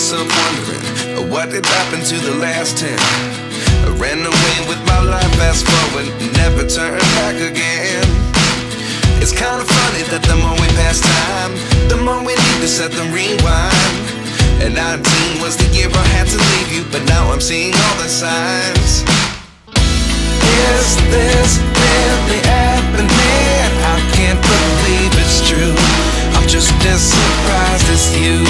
myself wondering uh, what did happen to the last ten. I ran away with my life, fast forward, never turn back again. It's kinda funny that the more we pass time, the more we need to set them rewind. And 19 was the year I had to leave you, but now I'm seeing all the signs. Is this really happening? I can't believe it's true. I'm just as surprised as you.